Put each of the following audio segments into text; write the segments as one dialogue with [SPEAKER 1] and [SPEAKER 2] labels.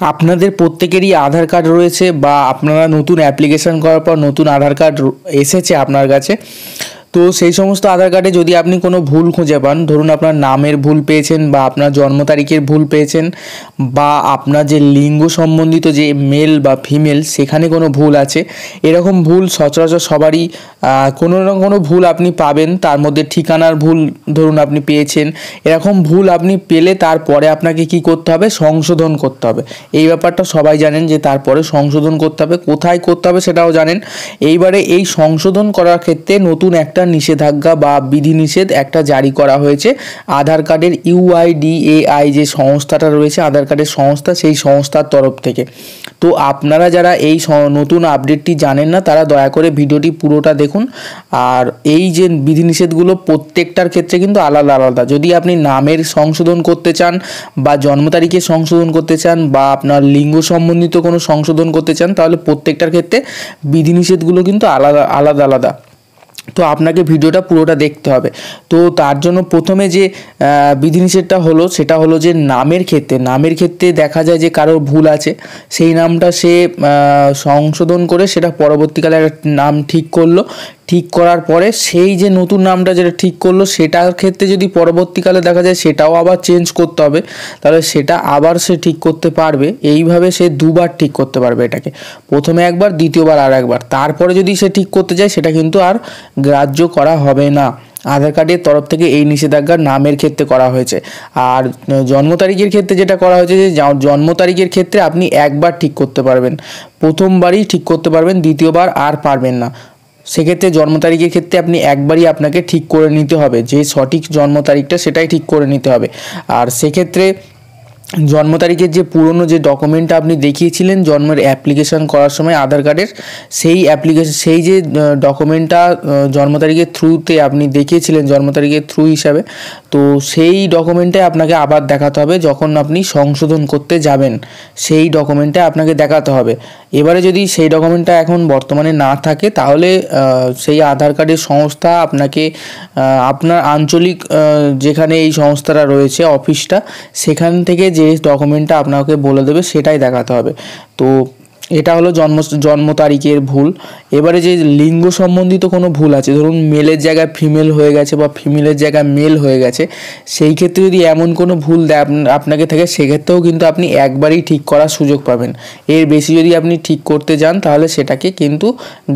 [SPEAKER 1] আপনাদের প্রত্যেকেরই আধার কার্ড রয়েছে বা আপনারা নতুন অ্যাপ্লিকেশান করার পর নতুন আধার কার্ড এসেছে আপনার কাছে। তো সেই সমস্ত আধার কার্ডে যদি আপনি কোনো ভুল খুঁজে পান, ধরুন আপনার নামের ভুল পেয়েছেন বা আপনার জন্ম তারিখের ভুল পেয়েছেন বা আপনার যে লিঙ্গ সম্বন্ধিত যে মেল বা ফিমেল সেখানে কোনো ভুল আছে, এরকম ভুল সচরাচর সবারই কোনো না কোনো ভুল আপনি পাবেন, তার মধ্যে ঠিকানার ভুল ধরুন আপনি পেয়েছেন, এরকম ভুল আপনি পেলে তারপরে আপনাকে কি করতে হবে? সংশোধন করতে হবে। এই ব্যাপারটা সবাই জানেন যে তারপরে সংশোধন করতে হবে, কোথায় করতে হবে সেটাও জানেন। এইবারে এই সংশোধন করার ক্ষেত্রে নতুন একটা একটা নিষেধাজ্ঞা বা বিধিনিষেধ একটা জারি করা হয়েছে। আধার কার্ডের ইউআইডিএআই যে সংস্থাটা রয়েছে, আধার কার্ডের সংস্থা, সেই সংস্থার তরফ থেকে। তো আপনারা যারা এই নতুন আপডেটটি জানেন না, তারা দয়া করে ভিডিওটি পুরোটা দেখুন। আর এই যে বিধিনিষেধগুলো প্রত্যেকটার ক্ষেত্রে কিন্তু আলাদা আলাদা। যদি আপনি নামের সংশোধন করতে চান বা জন্ম তারিখে সংশোধন করতে চান বা আপনার লিঙ্গ সম্বন্ধিত কোনো সংশোধন করতে চান, তাহলে প্রত্যেকটার ক্ষেত্রে বিধিনিষেধগুলো কিন্তু আলাদা আলাদা আলাদা। তো আপনাকে ভিডিওটা পুরোটা দেখতে হবে। তো তার জন্য প্রথমে যে বিধিনিষেধটা হলো, সেটা হলো যে নামের ক্ষেত্রে নামের ক্ষেত্রে দেখা যায় যে কারোর ভুল আছে, সেই নামটা সে সংশোধন করে সেটা পরবর্তীকালে একটা নাম ঠিক করল ঠিক করার পরে সেই যে নতুন নামটা যেটা ঠিক করল, সেটার ক্ষেত্রে যদি পরবর্তীকালে দেখা যায় সেটাও আবার চেঞ্জ করতে হবে, তাহলে সেটা আবার সে ঠিক করতে পারবে। এইভাবে সে দুবার ঠিক করতে পারবে এটাকে। প্রথমে একবার, দ্বিতীয়বার আর একবার। তারপরে যদি সে ঠিক করতে যায় সেটা কিন্তু আর গ্রাহ্য করা হবে না। আধার কার্ডের তরফ থেকে এই নিষেধাজ্ঞা নামের ক্ষেত্রে করা হয়েছে। আর জন্ম তারিখের ক্ষেত্রে যেটা করা হয়েছে যে জন্ম তারিখের ক্ষেত্রে আপনি একবার ঠিক করতে পারবেন। প্রথমবারই ঠিক করতে পারবেন, দ্বিতীয়বার আর পারবেন না। সেক্ষেত্রে জন্ম তারিখের ক্ষেত্রে আপনি একবারই আপনাকে ঠিক করে নিতে হবে। যে সঠিক জন্ম তারিখটা সেটাই ঠিক করে নিতে হবে। আর সেক্ষেত্রে জন্ম তারিখের যে পুরনো যে ডকুমেন্টটা আপনি দেখিয়েছিলেন, জন্মের অ্যাপ্লিকেশন করার সময় আধার কার্ডের, সেই অ্যাপ্লিকেশন সেই যে ডকুমেন্টটা জন্ম তারিখের থ্রুতে আপনি দেখিয়েছিলেন, জন্ম তারিখের থ্রু হিসাবে, তো সেই ডকুমেন্টে আপনাকে আবার দেখাতে হবে। যখন আপনি সংশোধন করতে যাবেন, সেই ডকুমেন্টে আপনাকে দেখাতে হবে। এবারে যদি সেই ডকুমেন্টটা এখন বর্তমানে না থাকে, তাহলে সেই আধার কার্ডের সংস্থা আপনাকে আপনার আঞ্চলিক যেখানে এই সংস্থাটা রয়েছে অফিসটা সেখান থেকে যে ডকুমেন্টটা আপনাকে বলে দেবে, সেটাই দেখাতে হবে। তো এটা হলো জন্ম জন্ম তারিখের ভুল। এবারে যে লিঙ্গ সম্বন্ধিত কোনো ভুল আছে, ধরুন মেলের জায়গায় ফিমেল হয়ে গেছে বা ফিমেলের জায়গায় মেল হয়ে গেছে, সেই ক্ষেত্রে যদি এমন কোনো ভুল আপনাকে থাকে, সেক্ষেত্রেও কিন্তু আপনি একবারই ঠিক করার সুযোগ পাবেন। এর বেশি যদি আপনি ঠিক করতে যান, তাহলে সেটাকে কিন্তু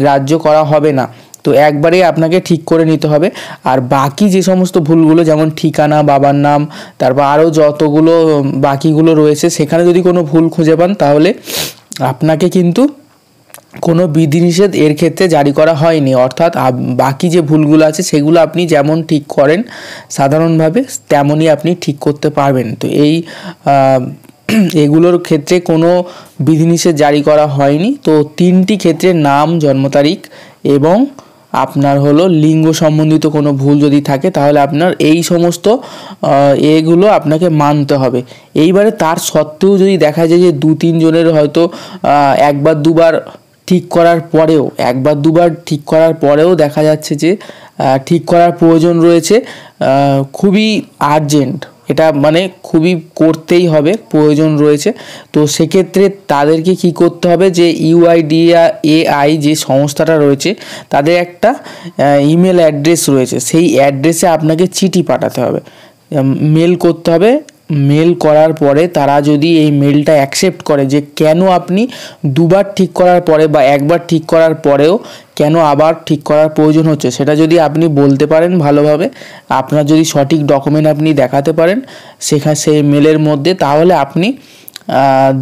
[SPEAKER 1] গ্রাহ্য করা হবে না। তো একবারে আপনাকে ঠিক করে নিতে হবে। আর বাকি যে সমস্ত ভুলগুলো, যেমন ঠিকানা, বাবার নাম, তারপর আরও যতগুলো, বাকিগুলো রয়েছে, সেখানে যদি কোনো ভুল খুঁজে পান, তাহলে আপনাকে কিন্তু কোনো বিধিনিষেধ এর ক্ষেত্রে জারি করা হয়নি। অর্থাৎ বাকি যে ভুলগুলো আছে, সেগুলো আপনি যেমন ঠিক করেন সাধারণভাবে, তেমনই আপনি ঠিক করতে পারবেন। তো এই এগুলোর ক্ষেত্রে কোনো বিধিনিষেধ জারি করা হয়নি। তো তিনটি ক্ষেত্রে নাম, জন্ম তারিখ এবং আপনার হলো লিঙ্গ সম্বন্ধিত কোনো ভুল যদি থাকে, তাহলে আপনার এই সমস্ত এগুলো আপনাকে মানতে হবে। এইবারে তার সত্ত্বেও যদি দেখা যায় যে দু তিনজনের হয়তো একবার দুবার ঠিক করার পরেও, একবার দুবার ঠিক করার পরেও দেখা যাচ্ছে যে ঠিক করার প্রয়োজন রয়েছে খুবই আর্জেন্ট এটা মানে খুবই করতেই হবে, প্রয়োজন রয়েছে। তো সেক্ষেত্রে তাদেরকে কি করতে হবে যে ইউআইডিয়া, এআই যে সংস্থাটা রয়েছে, তাদের একটা ইমেল অ্যাড্রেস রয়েছে। সেই অ্যাড্রেসে আপনাকে চিঠি পাঠাতে হবে। মেল করতে হবে মেল করার পরে তারা যদি এই মেলটা অ্যাকসেপ্ট করে যে কেন আপনি দুবার ঠিক করার পরে বা একবার ঠিক করার পরেও কেন আবার ঠিক করার প্রয়োজন হচ্ছে, সেটা যদি আপনি বলতে পারেন ভালোভাবে, আপনার যদি সঠিক ডকুমেন্ট আপনি দেখাতে পারেন সেখানে সেই মেলের মধ্যে, তাহলে আপনি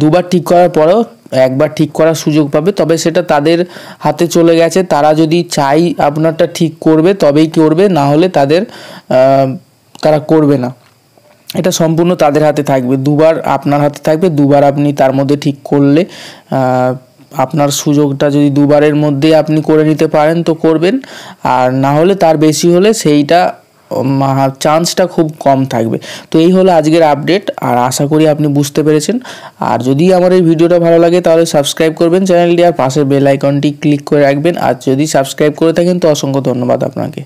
[SPEAKER 1] দুবার ঠিক করার পরেও একবার ঠিক করার সুযোগ পাবে। তবে সেটা তাদের হাতে চলে গেছে, তারা যদি চাই আপনারটা ঠিক করবে তবেই করবে, না হলে তাদের তারা করবে না। এটা সম্পূর্ণ তাদের হাতে থাকবে। দুবার আপনার হাতে থাকবে, দুবার আপনি তার মধ্যে ঠিক করলে আপনার সুযোগটা যদি দুবারের মধ্যে আপনি করে নিতে পারেন তো করবেন। আর না হলে তার বেশি হলে সেইটা চান্সটা খুব কম থাকবে। তো এই হলো আজকের আপডেট, আর আশা করি আপনি বুঝতে পেরেছেন। আর যদি আমার এই ভিডিওটা ভালো লাগে তাহলে সাবস্ক্রাইব করবেন চ্যানেলটি, আর পাশের বেল আইকনটি ক্লিক করে রাখবেন। আর যদি সাবস্ক্রাইব করে থাকেন তো অসংখ্য ধন্যবাদ আপনাকে।